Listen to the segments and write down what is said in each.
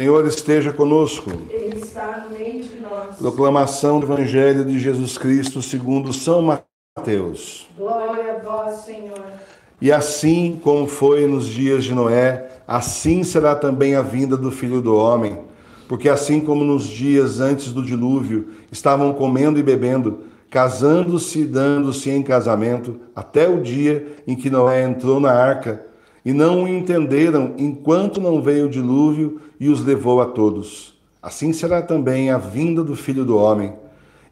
Senhor esteja conosco. Ele está no meio de nós. Proclamação do Evangelho de Jesus Cristo segundo São Mateus. Glória a vós, Senhor. E assim como foi nos dias de Noé, assim será também a vinda do Filho do Homem. Porque assim como nos dias antes do dilúvio estavam comendo e bebendo, casando-se e dando-se em casamento, até o dia em que Noé entrou na arca, e não o entenderam enquanto não veio o dilúvio e os levou a todos. Assim será também a vinda do Filho do Homem.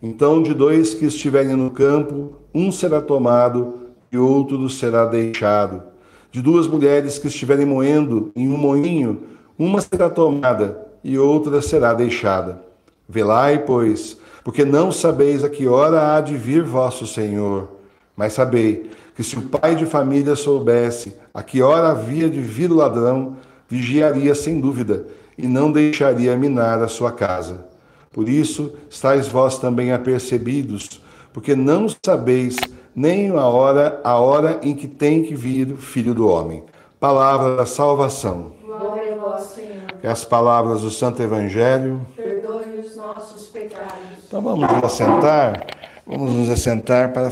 Então, de dois que estiverem no campo, um será tomado e outro será deixado. De duas mulheres que estiverem moendo em um moinho, uma será tomada e outra será deixada. Velai, pois, porque não sabeis a que hora há de vir vosso Senhor. Mas sabei que se o pai de família soubesse a que hora havia de vir o ladrão, vigiaria sem dúvida e não deixaria minar a sua casa. Por isso, estáis vós também apercebidos, porque não sabeis nem a hora, a hora em que tem que vir o Filho do Homem. Palavra da salvação. Glória a vós, Senhor. Que as palavras do Santo Evangelho. Perdoe os nossos pecados. Então vamos nos assentar, vamos nos assentar para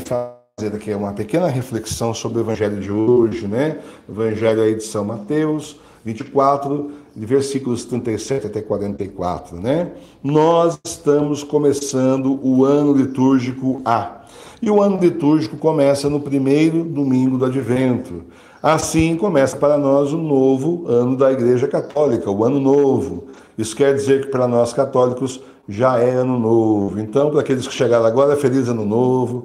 fazer aqui uma pequena reflexão sobre o Evangelho de hoje, né? Evangelho aí de São Mateus, 24, de versículos 37 até 44, né? Nós estamos começando o ano litúrgico A. E o ano litúrgico começa no primeiro domingo do advento. Assim começa para nós o novo ano da Igreja Católica, o ano novo. Isso quer dizer que para nós católicos já é ano novo. Então, para aqueles que chegaram agora, feliz ano novo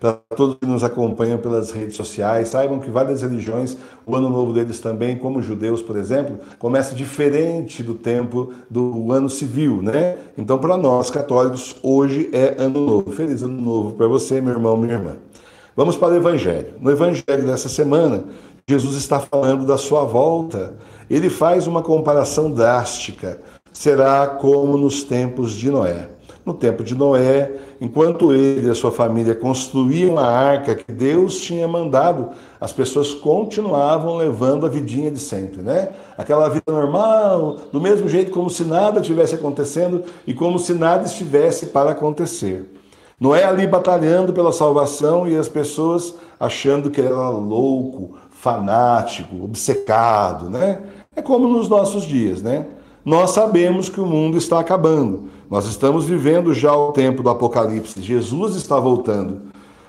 para todos que nos acompanham pelas redes sociais. Saibam que várias religiões, o ano novo deles também, como os judeus, por exemplo, começa diferente do tempo do ano civil, né? Então, para nós católicos, hoje é ano novo. Feliz ano novo para você, meu irmão, minha irmã. Vamos para o Evangelho. No Evangelho dessa semana, Jesus está falando da sua volta. Ele faz uma comparação drástica. Será como nos tempos de Noé. No tempo de Noé, enquanto ele e a sua família construíam a arca que Deus tinha mandado, as pessoas continuavam levando a vidinha de sempre, né? Aquela vida normal, do mesmo jeito como se nada tivesse acontecendo e como se nada estivesse para acontecer. Noé ali batalhando pela salvação e as pessoas achando que ele era louco, fanático, obcecado, né? É como nos nossos dias, né? Nós sabemos que o mundo está acabando. Nós estamos vivendo já o tempo do Apocalipse. Jesus está voltando.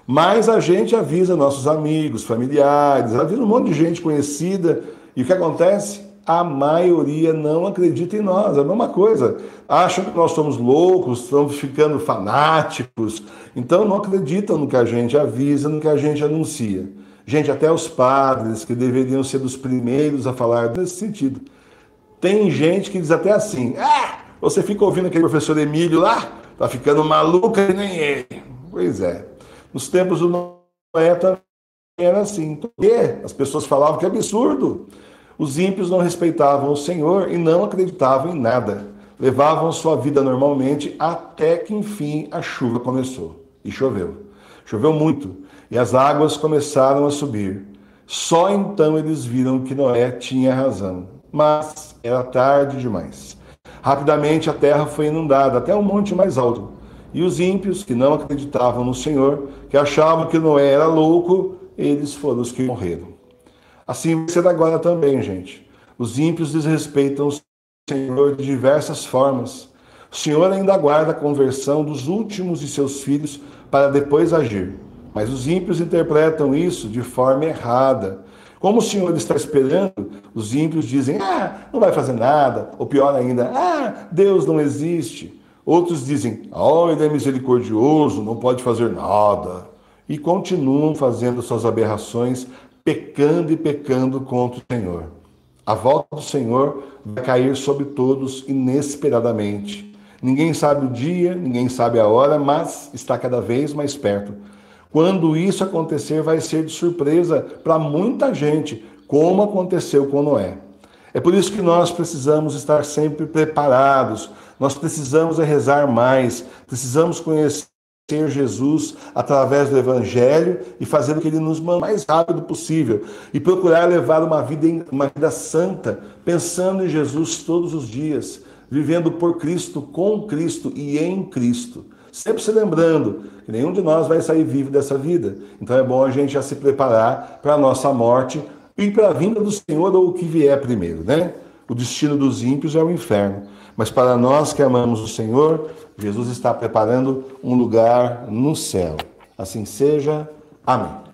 Mas a gente avisa nossos amigos, familiares, avisa um monte de gente conhecida. E o que acontece? A maioria não acredita em nós. É a mesma coisa. Acham que nós somos loucos, estamos ficando fanáticos. Então não acreditam no que a gente avisa, no que a gente anuncia. Gente, até os padres, que deveriam ser os primeiros a falar nesse sentido. Tem gente que diz até assim: ah, você fica ouvindo aquele professor Emílio lá, tá ficando maluca e nem ele. Pois é. Nos tempos do Noé também era assim. Porque as pessoas falavam que é absurdo. Os ímpios não respeitavam o Senhor e não acreditavam em nada. Levavam sua vida normalmente até que enfim a chuva começou. E choveu. Choveu muito. E as águas começaram a subir. Só então eles viram que Noé tinha razão. Mas era tarde demais. Rapidamente a terra foi inundada até um monte mais alto. E os ímpios, que não acreditavam no Senhor, que achavam que Noé era louco, eles foram os que morreram. Assim vai ser agora também, gente. Os ímpios desrespeitam o Senhor de diversas formas. O Senhor ainda aguarda a conversão dos últimos de seus filhos para depois agir. Mas os ímpios interpretam isso de forma errada como o Senhor está esperando, os ímpios dizem: ah, não vai fazer nada. Ou pior ainda: ah, Deus não existe. Outros dizem: oh, ele é misericordioso, não pode fazer nada. E continuam fazendo suas aberrações, pecando e pecando contra o Senhor. A volta do Senhor vai cair sobre todos inesperadamente. Ninguém sabe o dia, ninguém sabe a hora, mas está cada vez mais perto. Quando isso acontecer, vai ser de surpresa para muita gente, como aconteceu com Noé. É por isso que nós precisamos estar sempre preparados, nós precisamos rezar mais, precisamos conhecer conhecer Jesus através do Evangelho e fazer o que Ele nos manda o mais rápido possível e procurar levar uma vida, uma vida santa, pensando em Jesus todos os dias, vivendo por Cristo, com Cristo e em Cristo. Sempre se lembrando que nenhum de nós vai sair vivo dessa vida. Então é bom a gente já se preparar para a nossa morte e para a vinda do Senhor ou o que vier primeiro, né? O destino dos ímpios é o inferno. Mas para nós que amamos o Senhor, Jesus está preparando um lugar no céu. Assim seja. Amém.